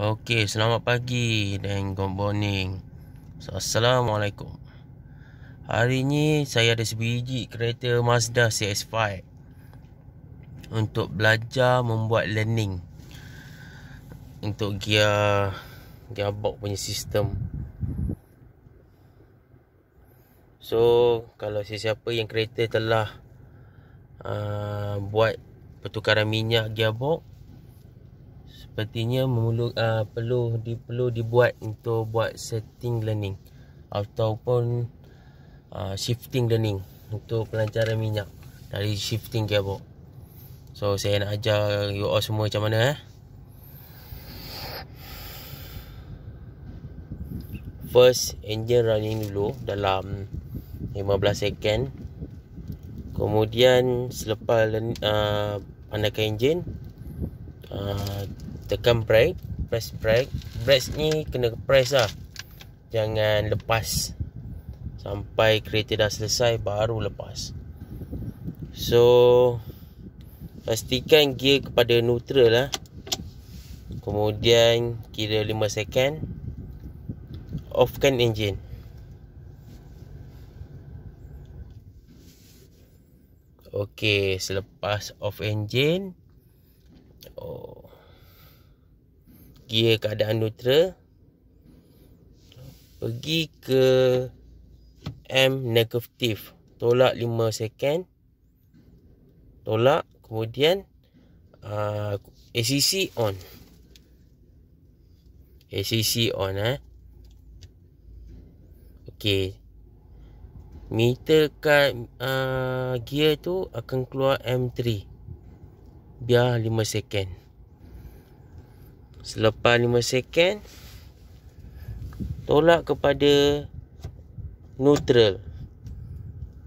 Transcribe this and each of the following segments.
Okey, selamat pagi dan good morning. So, Assalamualaikum. Hari ini saya ada sebiji kereta Mazda CX-5 untuk belajar membuat learning untuk gear gearbox punya sistem. So, kalau sesiapa yang kereta telah uh, buat pertukaran minyak gearbox sepertinya memerlu, uh, perlu di, perlu dibuat untuk buat setting learning ataupun uh, shifting learning untuk pelancaran minyak dari shifting gearbox. So saya nak ajar you all semua macam mana eh. First engine running dulu dalam 15 second. Kemudian selepas uh, pandaikan engine uh, tekan brake press brake. Brake ni kena press lah. Jangan lepas. Sampai kereta dah selesai baru lepas. So pastikan gear kepada neutral lah. Kemudian kira 5 second offkan engine. Okey, selepas off engine oh gear keadaan neutral. Pergi ke M negatif. Tolak 5 second. Tolak kemudian uh, ACC on. ACC on eh. Okey. Meter kat uh, gear tu akan keluar M3 biar 5 second Selepas 5 second Tolak kepada Neutral.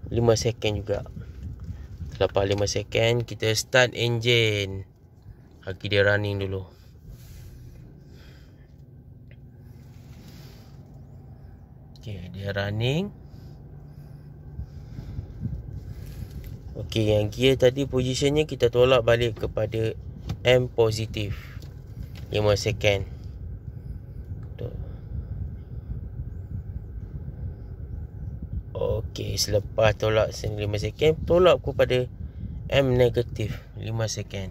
5 second juga. Selepas 5 second Kita start engine. Bagi dia running dulu. Okay dia running. Okay yang gear tadi Positionnya kita tolak balik kepada M positif 5 second. Okey, selepas tolak 5 second Tolak kepada M negatif 5 second.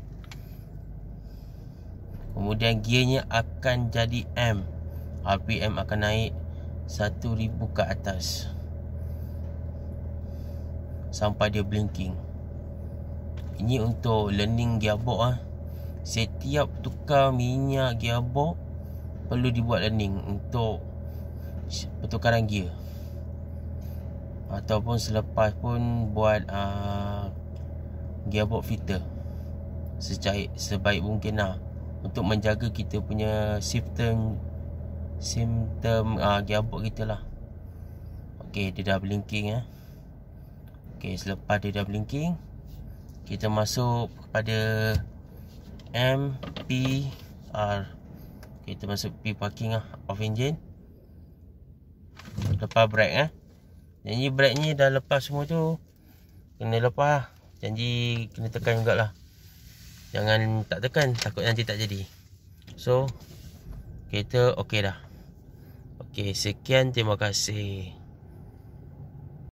Kemudian gearnya akan jadi M. RPM akan naik 1000 ke atas. Sampai dia blinking. Ini untuk learning gearbox ah setiap tukar minyak gearbox perlu dibuat learning untuk pertukaran gear. Ataupun selepas pun buat uh, gearbox filter. Sebaik sebaik mungkin lah. Untuk menjaga kita punya shifter simptom uh, gearbox kita lah. Ok dia dah blinking eh. Ok selepas dia dah blinking kita masuk kepada M P R. Kita masuk P parking lah Off engine. Lepas brake eh. Janji brake ni dah lepas semua tu Kena lepas lah. Janji kena tekan jugalah. Jangan tak tekan Takut nanti tak jadi. So Kereta okey dah. Okey sekian terima kasih